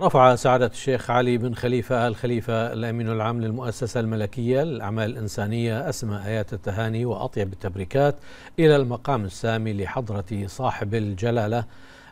رفع سعادة الشيخ علي بن خليفة آل خليفة الأمين العام للمؤسسة الملكية للأعمال الإنسانية أسمى آيات التهاني وأطيب التبريكات إلى المقام السامي لحضرة صاحب الجلالة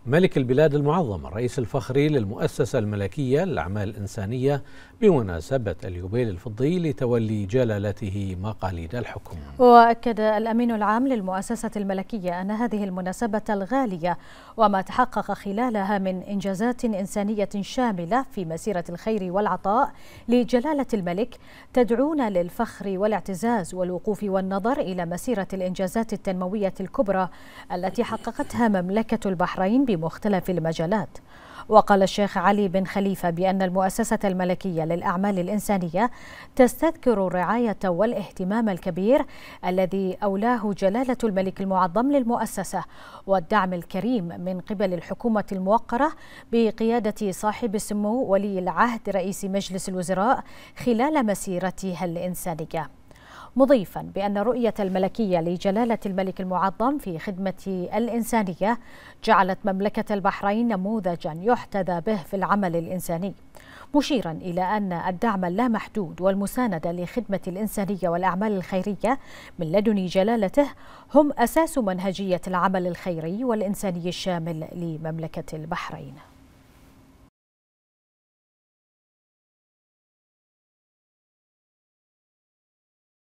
ملك البلاد المعظم الرئيس الفخري للمؤسسة الملكية للأعمال الإنسانية بمناسبة اليوبيل الفضي لتولي جلالته مقاليد الحكم. وأكد الأمين العام للمؤسسة الملكية أن هذه المناسبة الغالية وما تحقق خلالها من إنجازات إنسانية شاملة في مسيرة الخير والعطاء لجلالة الملك تدعونا للفخر والاعتزاز والوقوف والنظر إلى مسيرة الإنجازات التنموية الكبرى التي حققتها مملكة البحرين بمختلف المجالات. وقال الشيخ علي بن خليفة بأن المؤسسة الملكية للأعمال الإنسانية تستذكر الرعاية والاهتمام الكبير الذي أولاه جلالة الملك المعظم للمؤسسة والدعم الكريم من قبل الحكومة الموقرة بقيادة صاحب السمو ولي العهد رئيس مجلس الوزراء خلال مسيرتها الإنسانية. مضيفا بأن رؤية الملكية لجلالة الملك المعظم في خدمة الإنسانية جعلت مملكة البحرين نموذجا يحتذى به في العمل الإنساني مشيرا إلى أن الدعم اللامحدود والمساندة لخدمة الإنسانية والأعمال الخيرية من لدن جلالته هم أساس منهجية العمل الخيري والإنساني الشامل لمملكة البحرين.